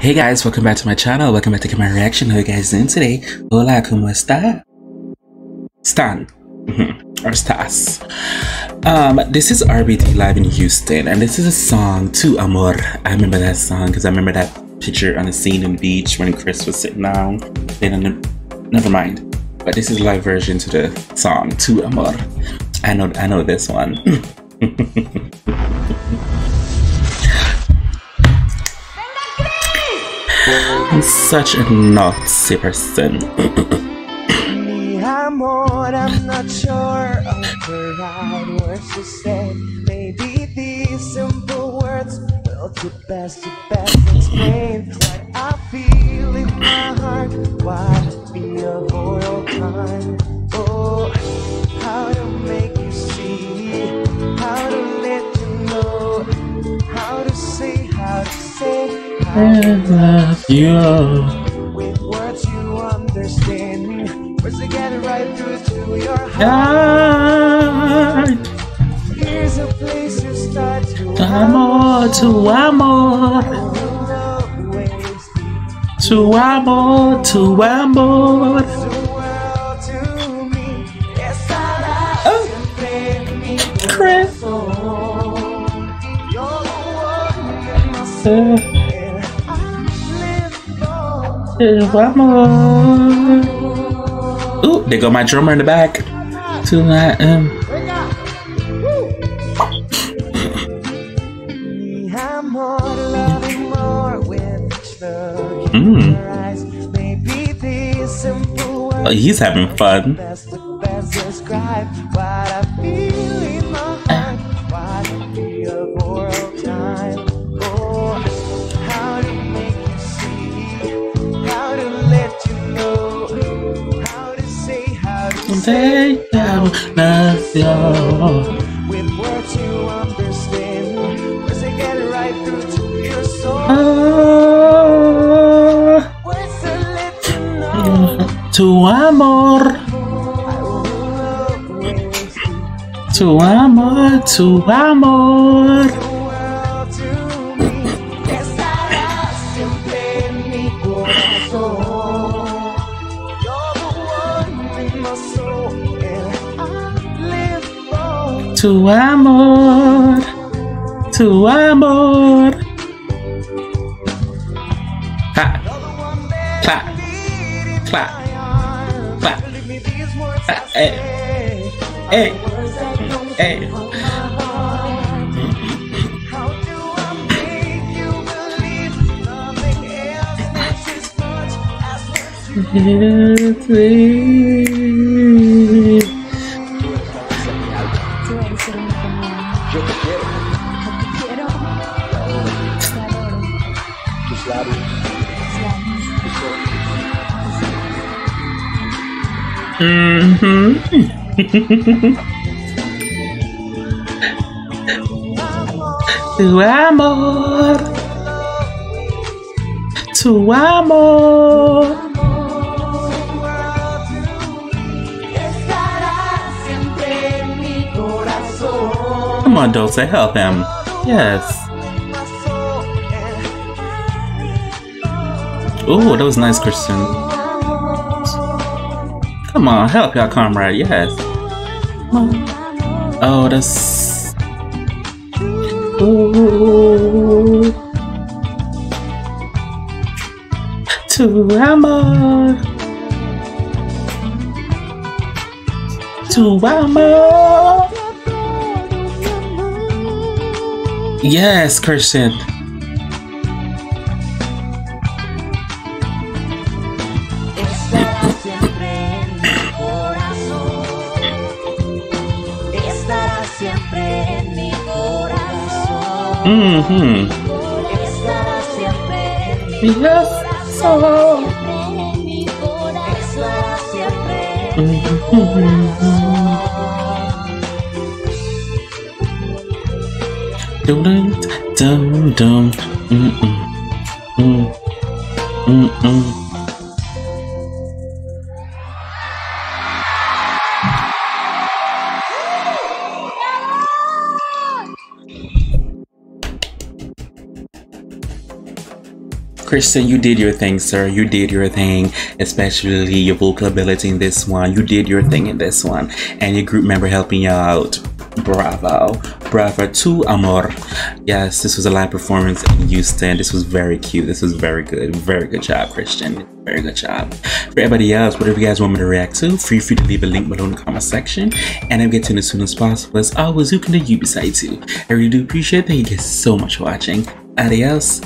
Hey guys, welcome back to my channel. Welcome back to my reaction. How you guys doing today? Hola, ¿cómo está? Stan. Mm-hmm. or Stas. Um, this is RBD live in Houston, and this is a song, Tu Amor. I remember that song because I remember that picture on the scene in the beach when Chris was sitting down. Then, never mind. But this is live version to the song, Tu Amor. I know, I know this one. I'm such a naughty person. amor, I'm not sure of the right words to say. Maybe these simple words will do best to best explain what I feel in my heart. Why be a I love you. With words you understand, words that get right through to your heart. Here's a place to start to Amor, tu amor, tu amor, tu amor. Chris. Uh, Ooh, there go my drummer in the back. To my um. Mm. Oh, he's having fun. Know. Tu amor, tu amor, tu amor. Tu amor, tu amor. Clap, clap, clap, clap. Words I Hey, say. hey, hey. You Ojos. Mm-hmm. tu amor, tu amor. Come on, Dulce, help him. Yes. Ooh, that was nice, Christian. Come on, help your comrade. Yes. Oh, that's. Ooh. Tu amor. Amor. Yes, Christian. Mm-hmm. Estarás siempre en mi Yes, so. Siempre en mi corazón. Estarás siempre Mm-hmm. Dum dum dum dum. Mm-mm. Mm. Mm-mm. Christian, you did your thing, sir. You did your thing, especially your vocal ability in this one. You did your thing in this one, and your group member helping you out. Bravo, bravo Tu Amor. Yes, this was a live performance in Houston. This was very cute. This was very good. Very good job, Christian. Very good job. For everybody else, whatever you guys want me to react to, feel free to leave a link below in the comment section, and I'll get to it as soon as possible. As always, who can do you beside you? I really do appreciate that. Thank you guys so much for watching. Adios.